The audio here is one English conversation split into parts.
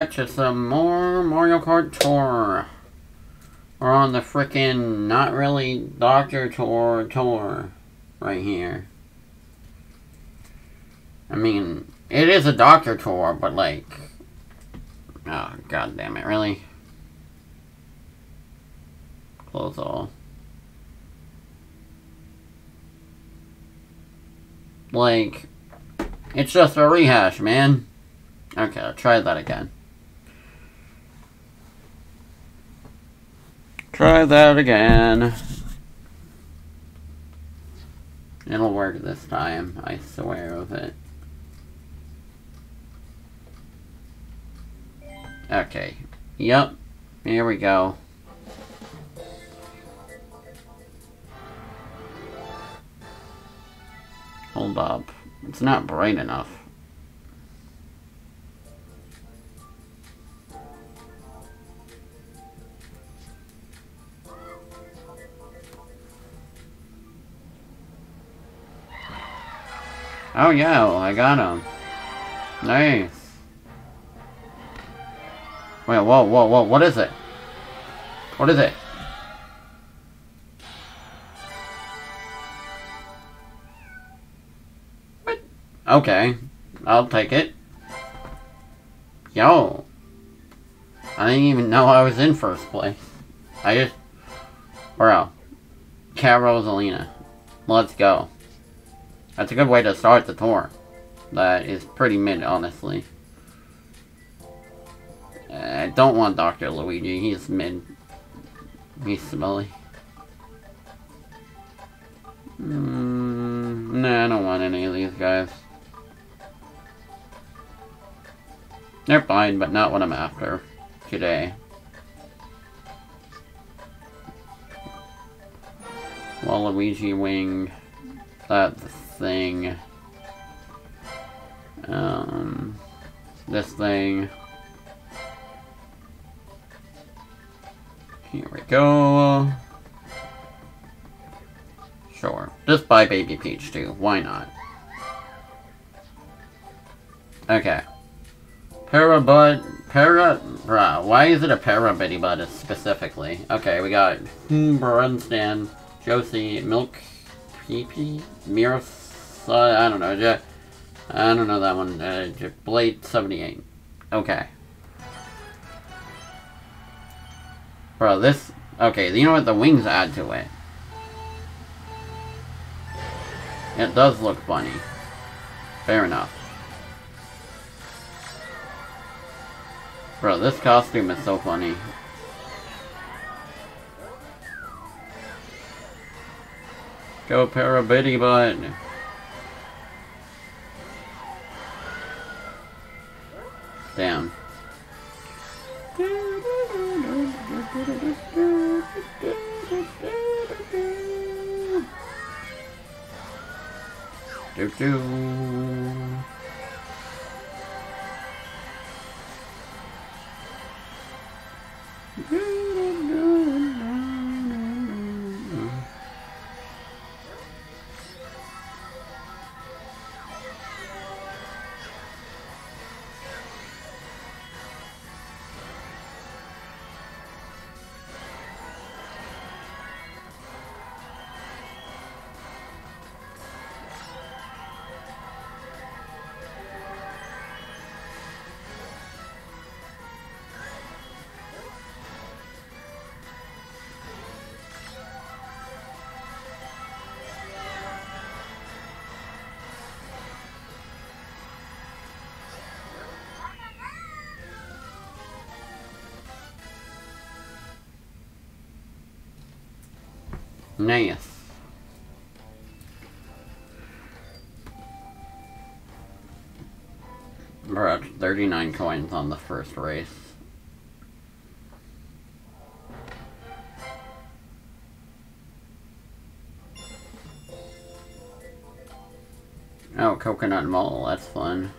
to some more Mario Kart Tour. We're on the frickin' not really Doctor Tour tour right here. I mean, it is a Doctor Tour, but like, oh god damn it, really? Close all. Like, it's just a rehash, man. Okay, I'll try that again. Try that again. It'll work this time, I swear of it. Okay. Yep. Here we go. Hold up. It's not bright enough. Oh yeah, I got him. Nice. Wait, whoa, whoa, whoa, what is it? What is it? What? Okay, I'll take it. Yo. I didn't even know I was in first place. I just... Bro. Cat Rosalina. Let's go. That's a good way to start the tour. That is pretty mid, honestly. I don't want Dr. Luigi. He's mid. He's smelly. Mm, nah, I don't want any of these guys. They're fine, but not what I'm after today. Waluigi wing. That thing. Um, this thing. Here we go. Sure. Just buy Baby Peach too. Why not? Okay. Parabud. Para. Bruh, why is it a Parabitty Bud specifically? Okay, we got Brunstan, Josie, Milk, Peepee, I don't know. I don't know that one. Uh, Blade 78. Okay. Bro, this... Okay, you know what? The wings add to it. It does look funny. Fair enough. Bro, this costume is so funny. Go Parabitty Butt! Nice. We're at 39 coins on the first race. Oh, Coconut Mall, that's fun.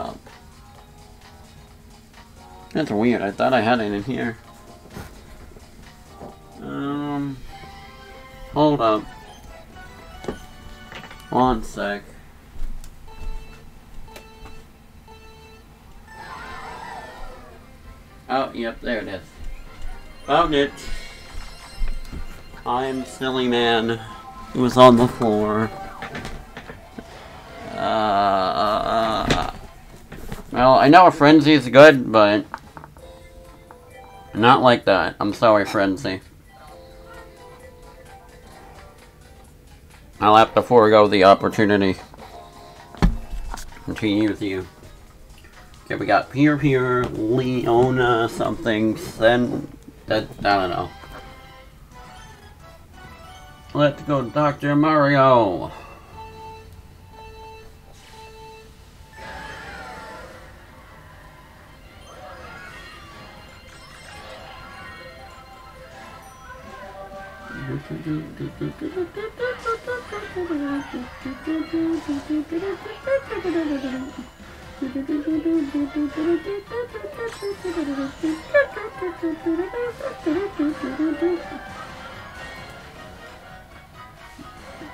Cup. That's weird. I thought I had it in here. Um, hold up. One sec. Oh, yep, there it is. Found it. I'm silly man. It was on the floor. Well, I know a frenzy is good, but not like that. I'm sorry, frenzy. I'll have to forego the opportunity to use you. Okay, we got Peer Peer, Leona, something, then that I don't know. Let's go, Dr. Mario.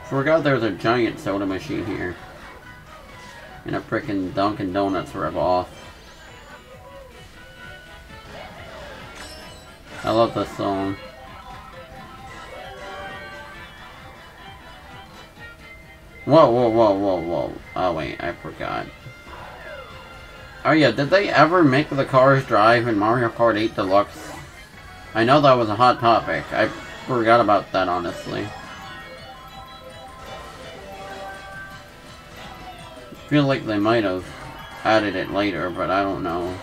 Forgot there's a giant soda machine here. And a freaking Dunkin' Donuts rip off. I love this song. Whoa, whoa, whoa, whoa, whoa. Oh, wait, I forgot. Oh, yeah, did they ever make the cars drive in Mario Kart 8 Deluxe? I know that was a hot topic. I forgot about that, honestly. feel like they might have added it later, but I don't know.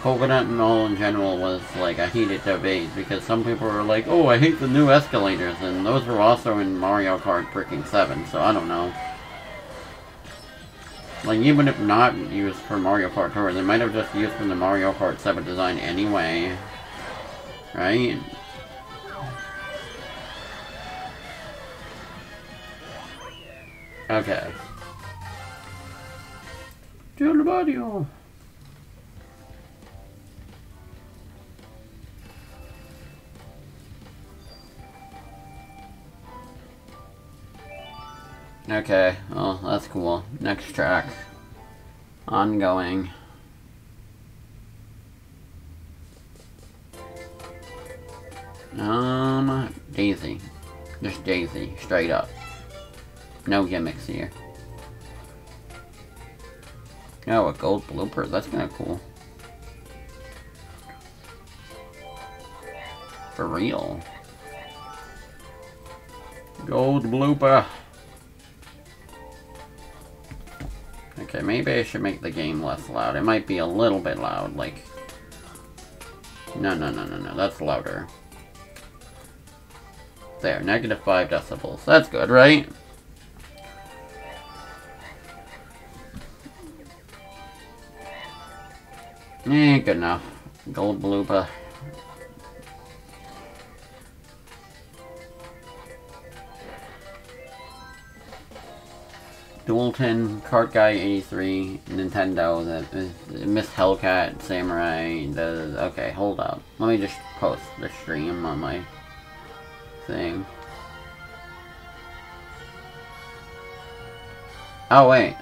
Coconut Mall in general was like a heated debate because some people were like, oh, I hate the new escalators, and those were also in Mario Kart freaking 7, so I don't know. Like, even if not used for Mario Kart Tour, they might have just used from the Mario Kart 7 design anyway. Right? Okay. Mario. Okay, well, that's cool. Next track. Ongoing. Um, Daisy. Just Daisy, straight up. No gimmicks here. Oh, a gold blooper. That's kind of cool. For real. Gold blooper. Okay, maybe I should make the game less loud. It might be a little bit loud, like... No, no, no, no, no, that's louder. There, negative 5 decibels. That's good, right? Eh, good enough. Gold blooper. Dualton, Kart Guy 83, Nintendo, the, Miss Hellcat, Samurai, the, okay, hold up. Let me just post the stream on my thing. Oh, wait.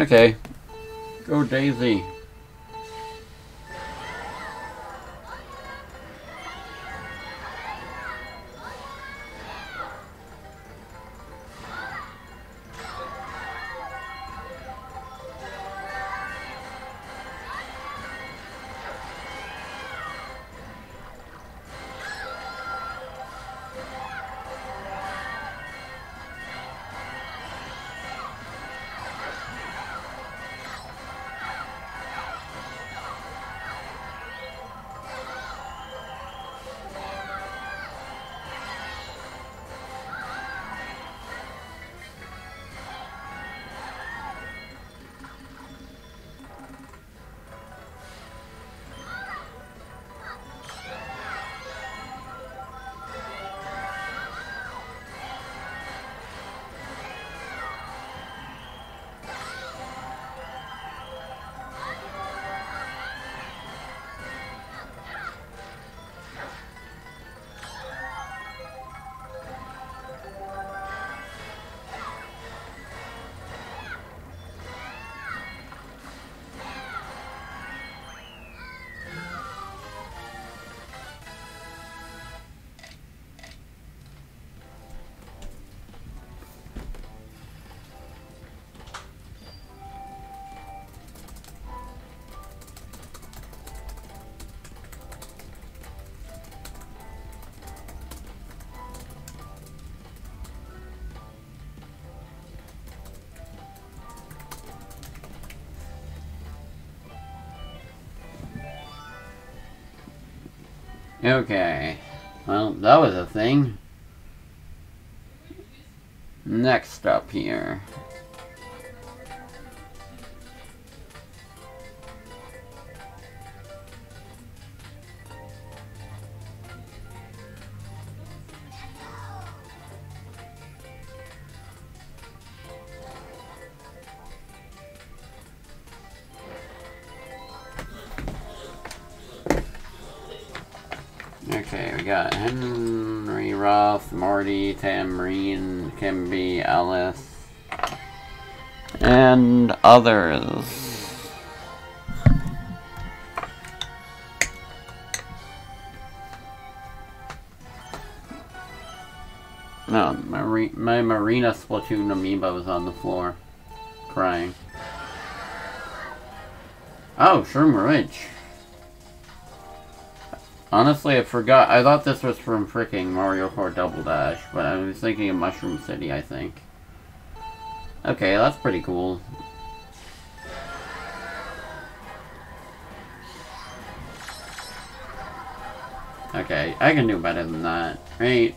Okay. Go Daisy. Okay. Well, that was a thing. Next up here. Tamreen, Kimby, Ellis, and others. No, my, my Marina Splatoon amiibo is on the floor, crying. Oh, Shroom Ridge. Honestly, I forgot. I thought this was from freaking Mario Kart Double Dash, but I was thinking of Mushroom City, I think. Okay, that's pretty cool. Okay, I can do better than that, right?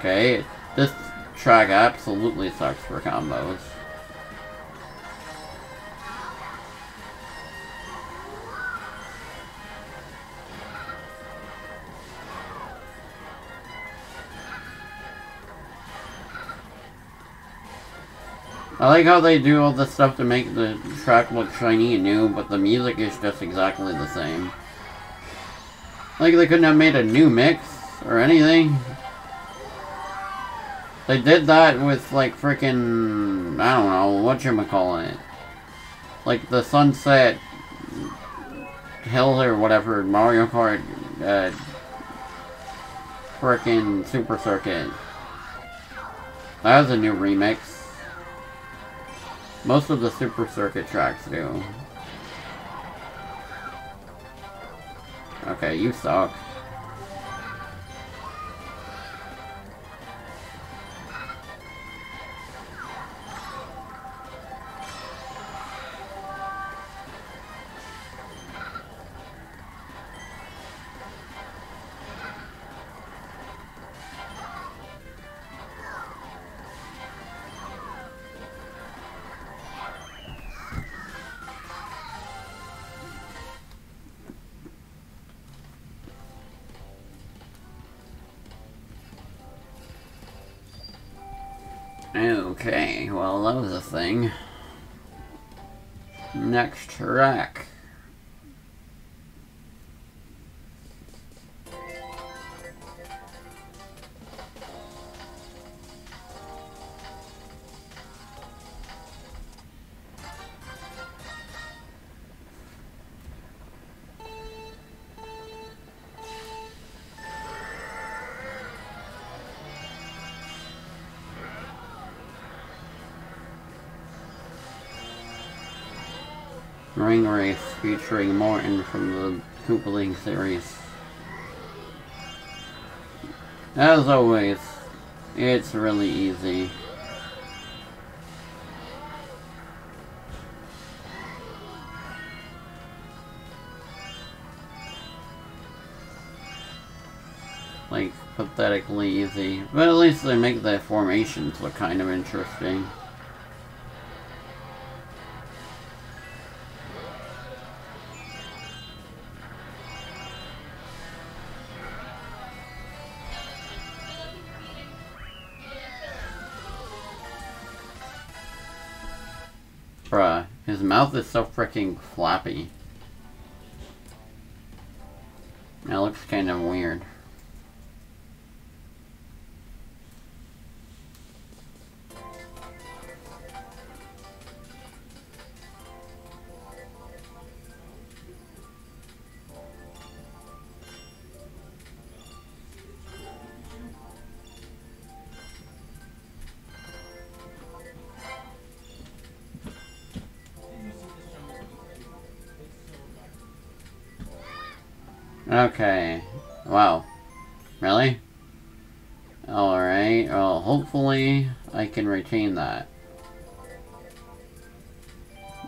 Okay, this track absolutely sucks for combos. I like how they do all this stuff to make the track look shiny and new, but the music is just exactly the same. Like they couldn't have made a new mix or anything. They did that with, like, freaking, I don't know, what you call it. Like, the Sunset Hill or whatever, Mario Kart, uh, freaking Super Circuit. That was a new remix. Most of the Super Circuit tracks do. Okay, you suck. Next track. Ring Race featuring Morton from the Koopa League series. As always, it's really easy. Like, pathetically easy. But at least they make the formations look kind of interesting. Mouth is so freaking flappy. That looks kind of weird. Okay. Wow. Really? Alright, well, hopefully I can retain that.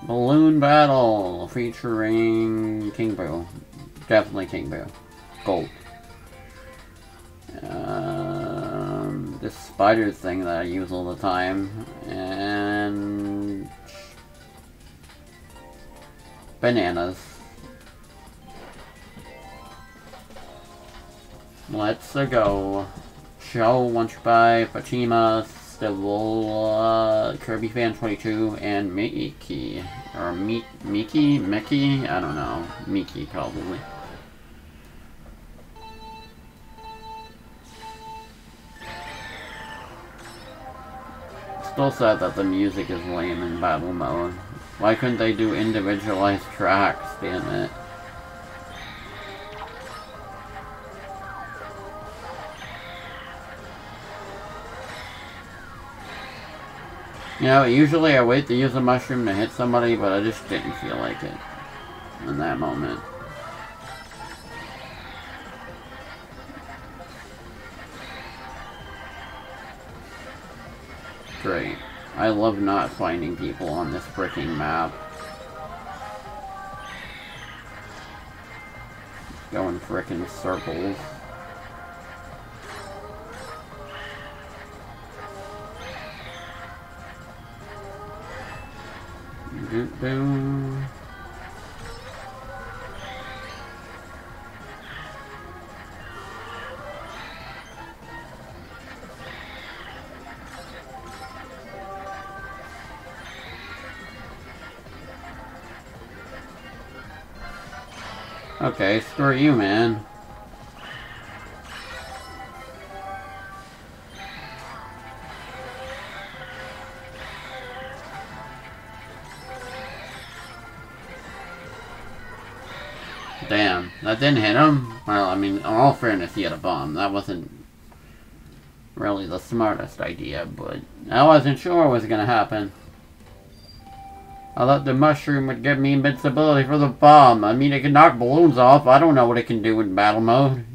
Balloon Battle featuring King Boo. Definitely King Boo. Gold. Um, this spider thing that I use all the time. And... Bananas. Let's go. Show, Lunch by Fatima, Stivola, Kirby Fan 22, and Miki. Or Mi Miki? Mickey? I don't know. Miki, probably. Still sad that the music is lame in battle mode. Why couldn't they do individualized tracks, damn it. You know, usually I wait to use a mushroom to hit somebody, but I just didn't feel like it in that moment. Great. I love not finding people on this freaking map. Going frickin' circles. Okay, screw you, man. Didn't hit him? Well, I mean, in all fairness, he had a bomb. That wasn't really the smartest idea, but I wasn't sure what was gonna happen. I thought the mushroom would give me invincibility for the bomb. I mean, it can knock balloons off. I don't know what it can do in battle mode.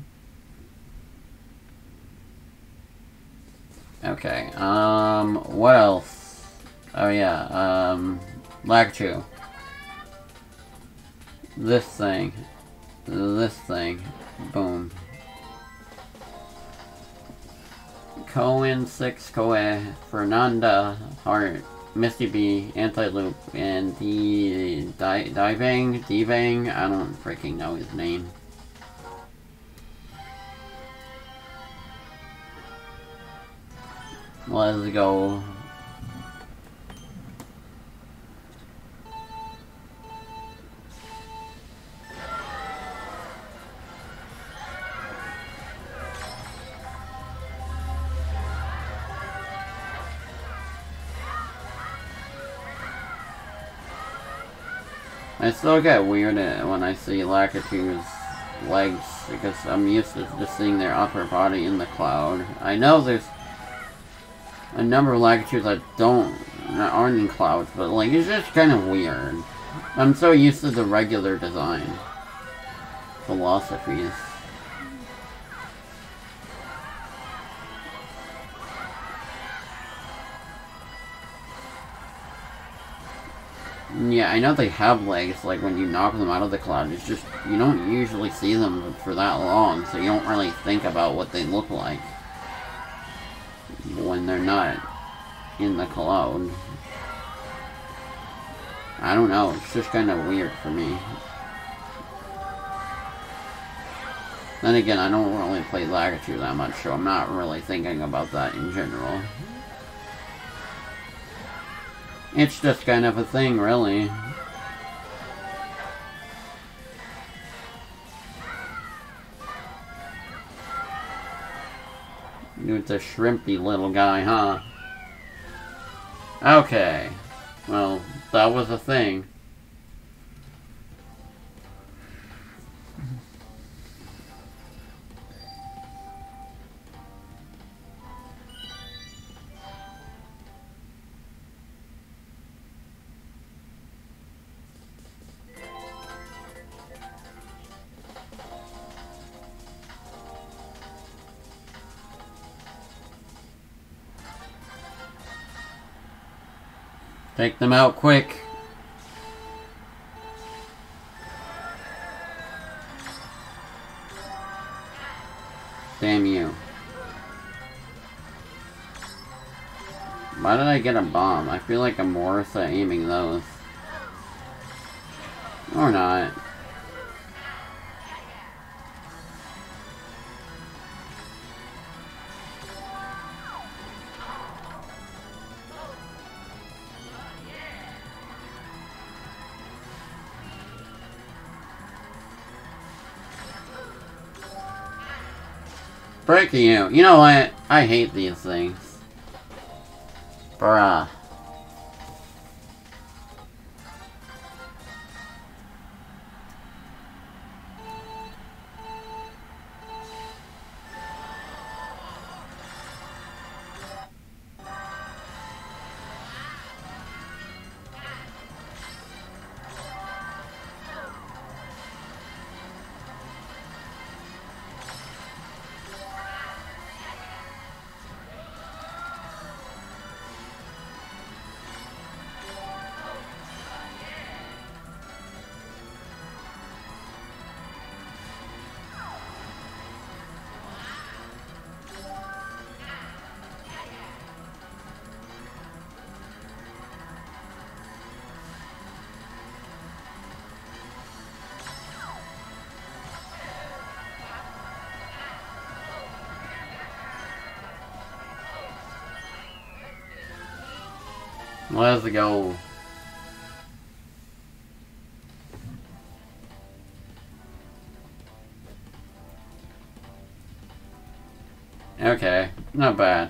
Okay, um, what else? Oh yeah, um, Lakitu. This thing. Cohen 6 Koe Fernanda Heart Misty B, Anti-Loop, and the Di Divang, Divang, I don't freaking know his name. Let's go. I still get weird when I see Lakitu's legs because I'm used to just seeing their upper body in the cloud. I know there's a number of Lakitus that don't that aren't in clouds, but like it's just kind of weird. I'm so used to the regular design philosophies. I know they have legs, like when you knock them out of the cloud, it's just, you don't usually see them for that long, so you don't really think about what they look like when they're not in the cloud. I don't know, it's just kind of weird for me. Then again, I don't really play Lakitu that much, so I'm not really thinking about that in general. It's just kind of a thing, really. It's a shrimpy little guy, huh? Okay. Well, that was a thing. Take them out quick. Damn you. Why did I get a bomb? I feel like I'm at aiming those. Or not. You. You know what? I hate these things. Bruh. Let's goal? Okay, not bad.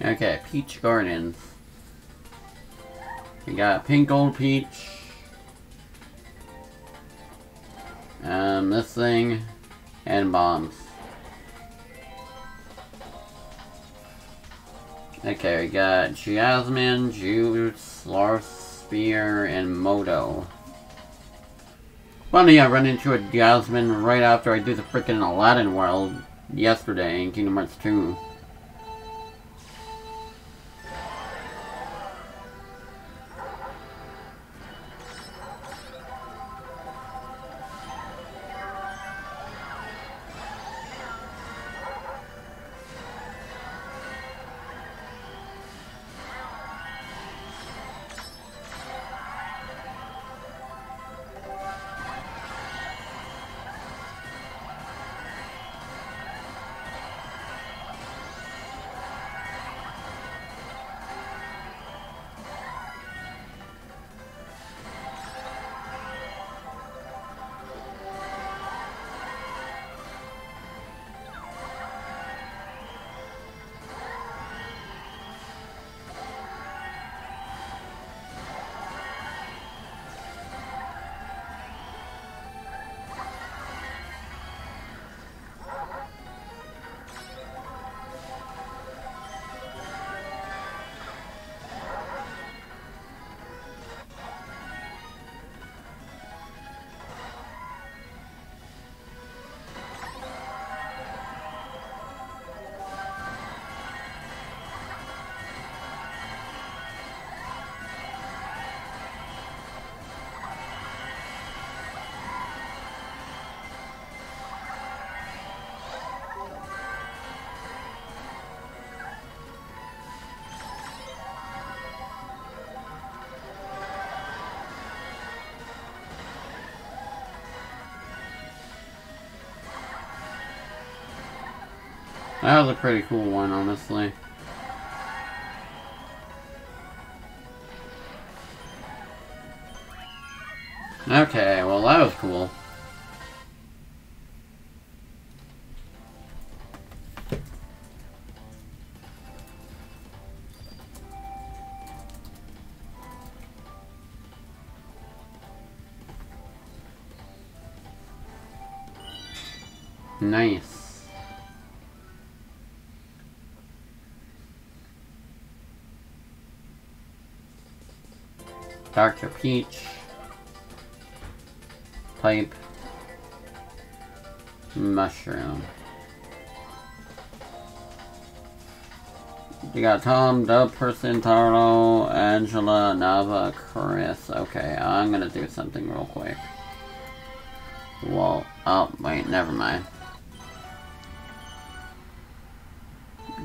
Okay, Peach Gardens. We got Pink Gold Peach. Um, this thing. And bombs. Okay, we got Jasmine, Juice, Spear, and Moto. Funny, I run into a Jasmine right after I do the freaking Aladdin world yesterday in Kingdom Hearts 2. That was a pretty cool one, honestly. Okay, well that was cool. Nice. Dr. Peach. Pipe. Mushroom. You got Tom, Dub, Person, Taro, Angela, Nava, Chris. Okay, I'm gonna do something real quick. Well, oh, wait, never mind.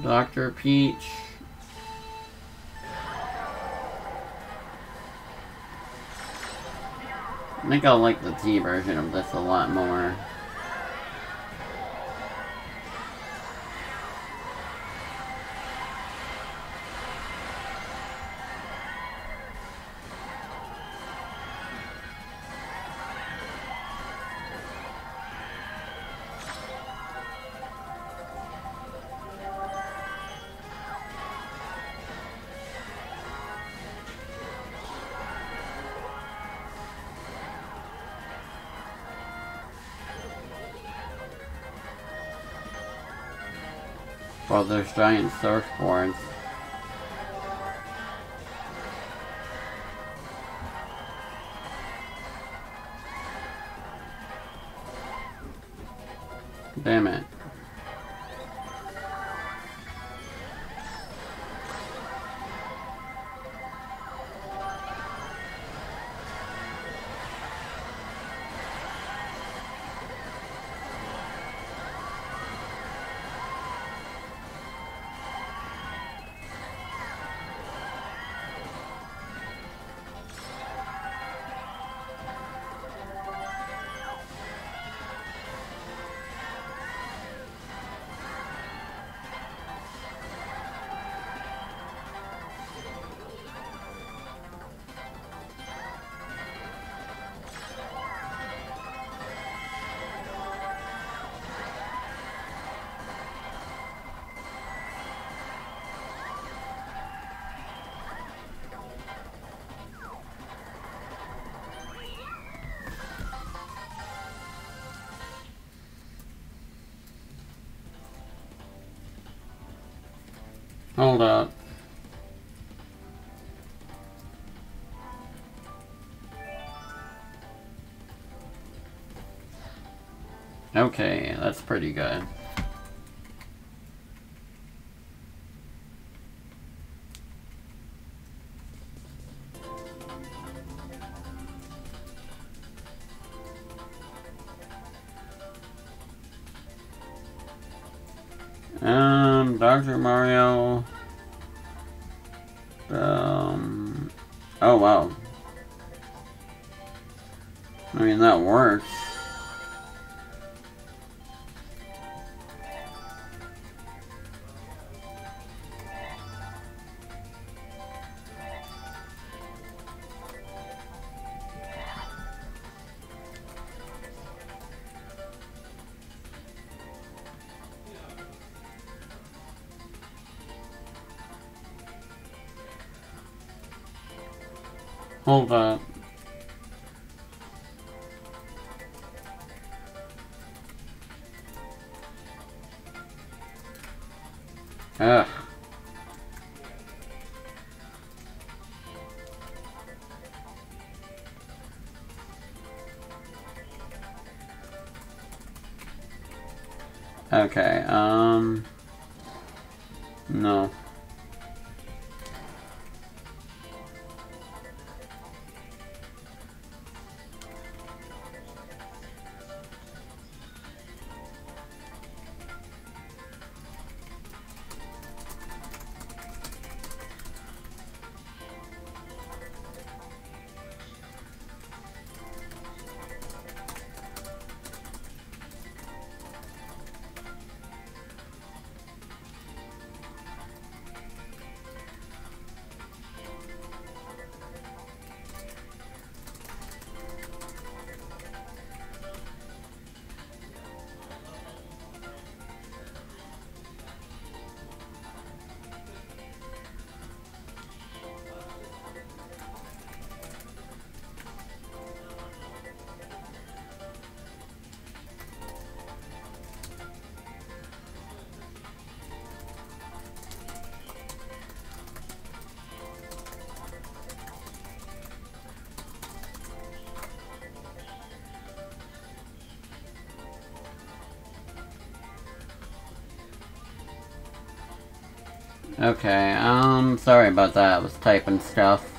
Dr. Peach. I think I'll like the T version of this a lot more. Well, there's giant surfboards. Damn it. Okay, that's pretty good. Um, Dr. Mario. Um, oh wow. I mean, that works. Hold Okay, um, sorry about that. I was typing stuff.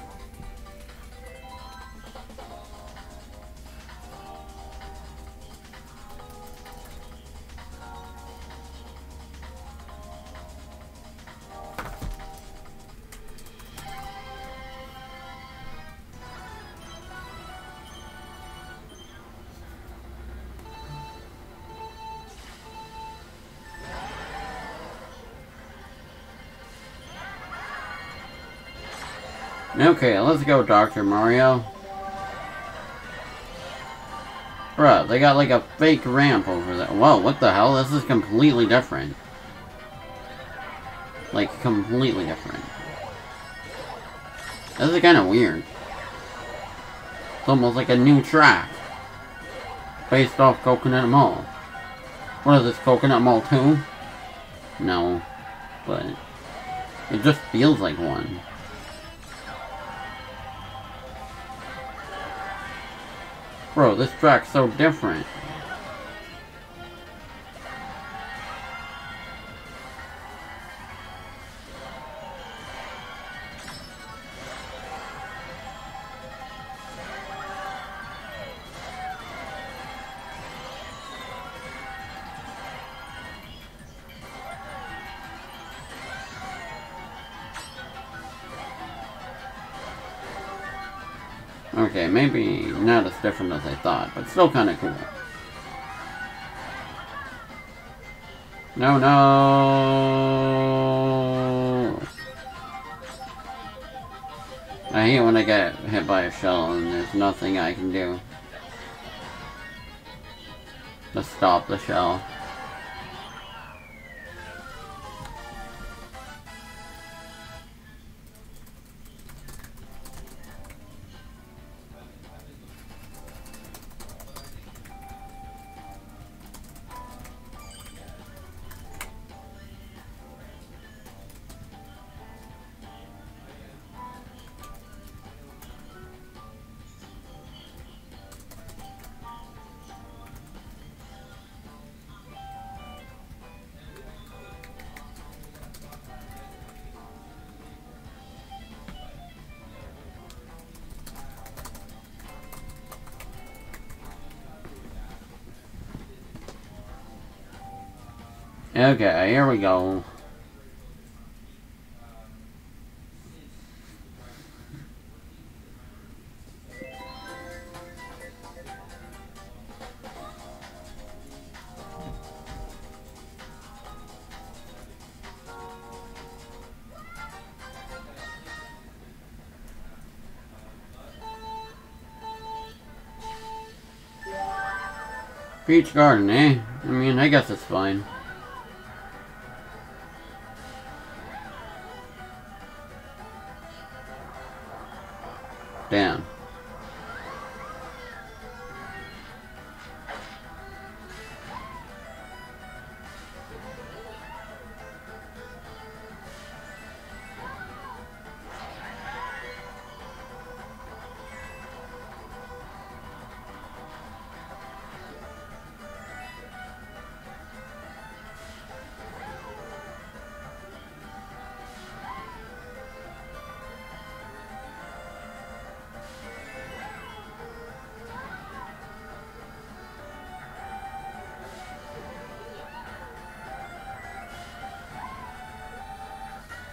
Okay, let's go, Dr. Mario. Bruh, they got like a fake ramp over there. Whoa, what the hell? This is completely different. Like, completely different. This is kind of weird. It's almost like a new track. Based off Coconut Mall. What is this, Coconut Mall 2? No. But, it just feels like one. Bro, this track's so different. Different as I thought, but still kind of cool. No, no! I hate when I get hit by a shell and there's nothing I can do to stop the shell. Okay, here we go. Peach Garden, eh? I mean, I guess it's fine.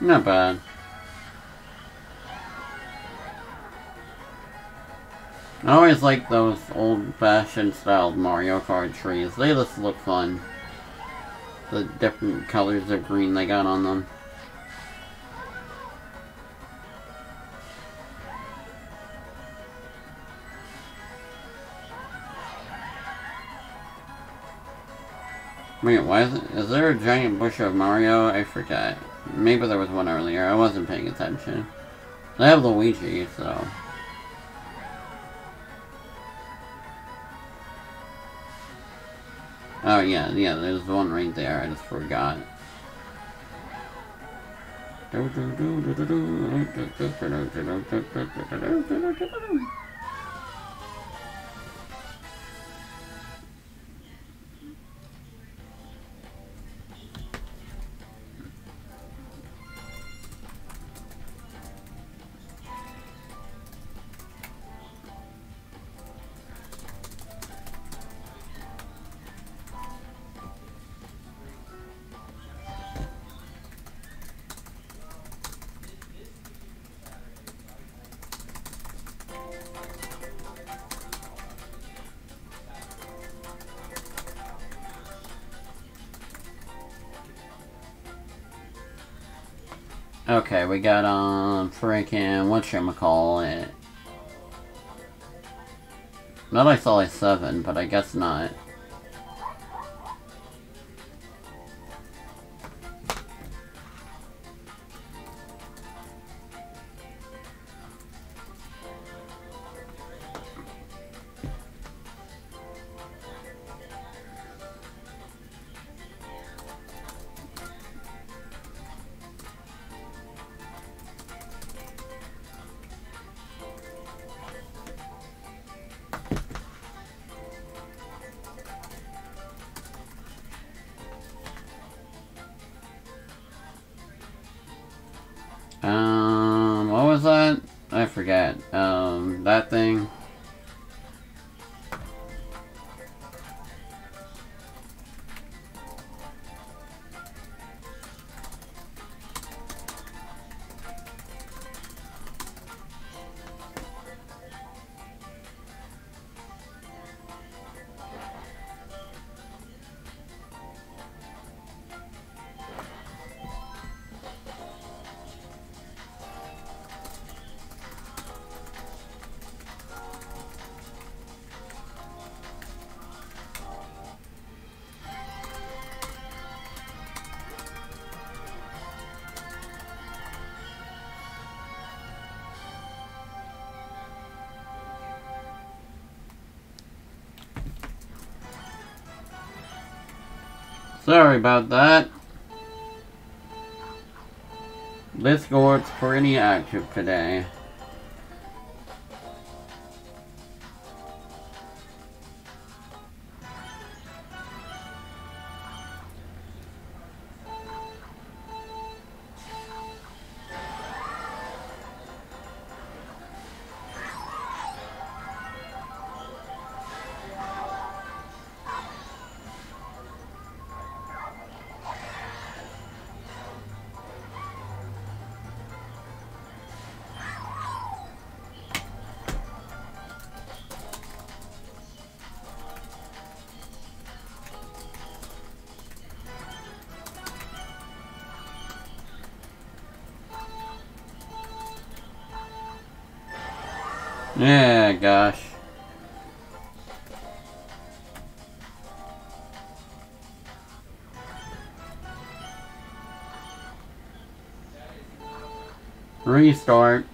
Not bad. I always like those old-fashioned styled Mario Kart trees. They just look fun. The different colors of green they got on them. Wait, why is it? Is there a giant bush of Mario? I forget. Maybe there was one earlier. I wasn't paying attention. I have Luigi, so... Oh yeah, yeah, there's one right there. I just forgot. Okay, we got um freaking whatchamacallit. Not I saw a seven, but I guess not. Sorry about that. This Discord's pretty active today. Restart.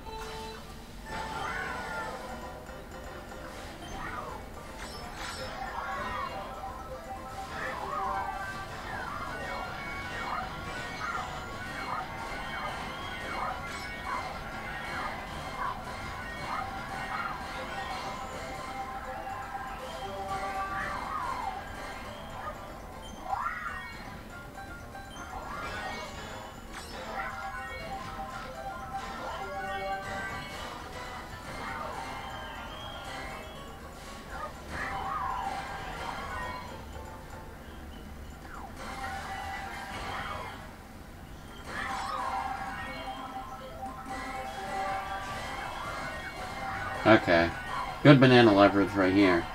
Good banana leverage right here.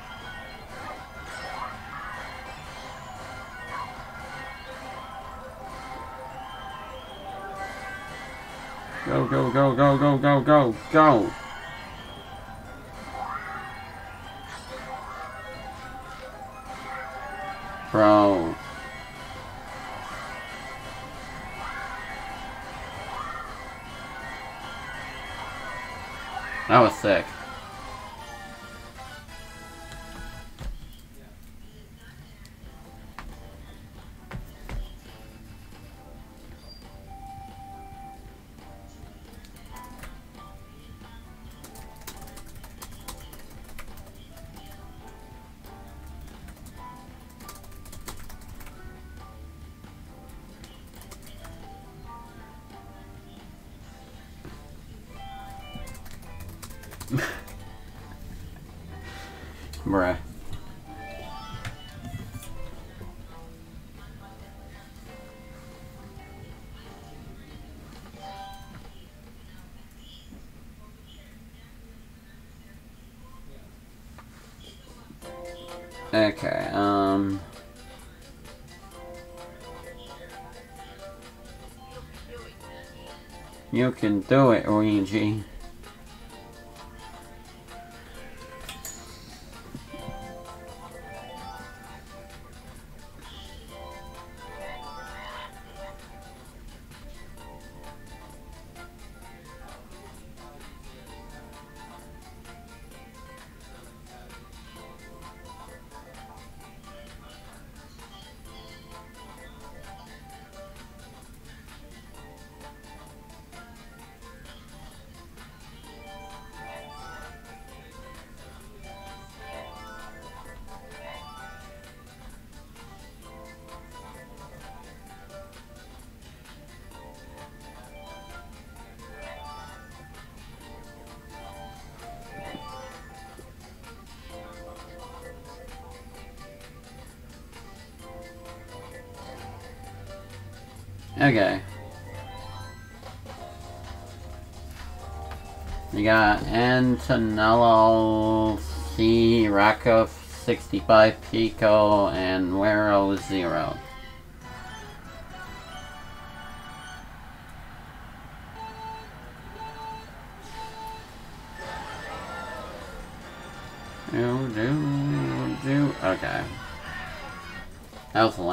Go, go, go, go, go, go, go, go! Bruh. Okay, um... You can do it, Luigi. Okay. We got Antonello C. Rakov 65 Pico and Wero Zero. Do, do, do. Okay. That was lame.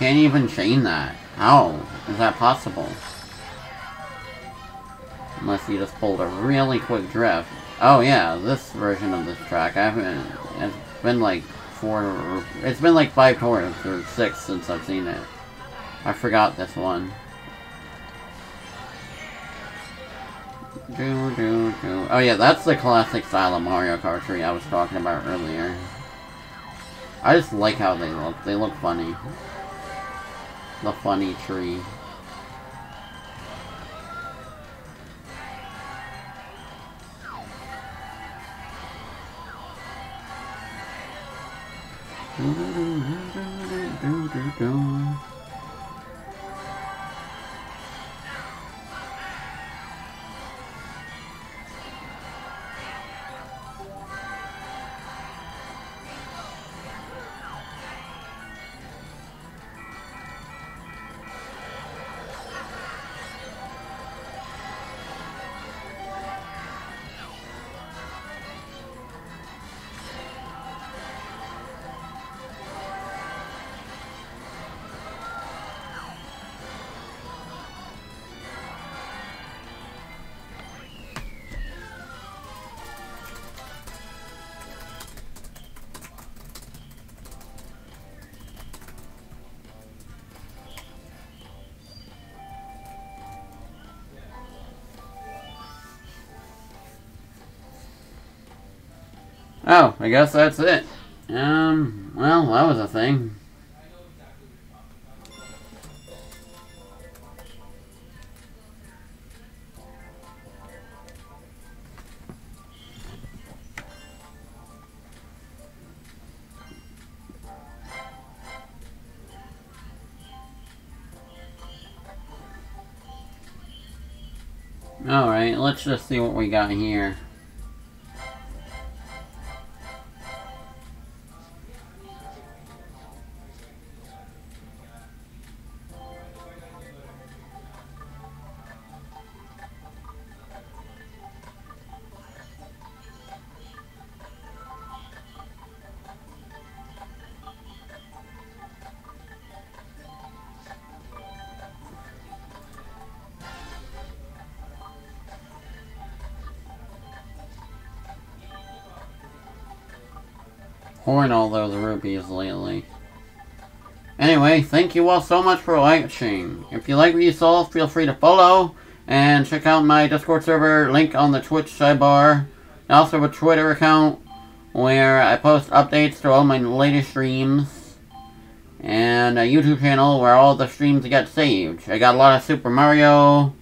Can't even chain that. How is that possible? Unless you just pulled a really quick drift. Oh yeah, this version of this track, I haven't, it's been like four, it's been like five tours or six since I've seen it. I forgot this one. Do, do, do. Oh yeah, that's the classic style of Mario Kart tree I was talking about earlier. I just like how they look. They look funny. The funny tree. Do, do, do, Oh, I guess that's it. Um, well, that was a thing. Alright, let's just see what we got here. All those rupees lately. Anyway, thank you all so much for watching. If you like what you saw, feel free to follow and check out my Discord server link on the Twitch sidebar. And also a Twitter account where I post updates to all my latest streams. And a YouTube channel where all the streams get saved. I got a lot of Super Mario,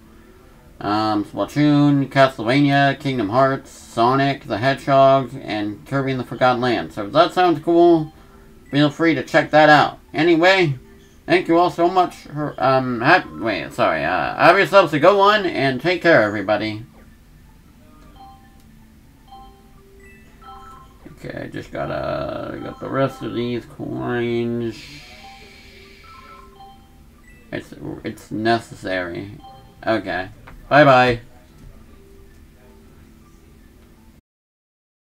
um, Splatoon, Castlevania, Kingdom Hearts, Sonic the Hedgehog, and Kirby in the Forgotten Land. So if that sounds cool, feel free to check that out. Anyway, Thank you all so much. For, um, have, wait, sorry. Uh, have yourselves a good one and take care, everybody. Okay, I just gotta got the rest of these coins. It's it's necessary. Okay. Bye bye.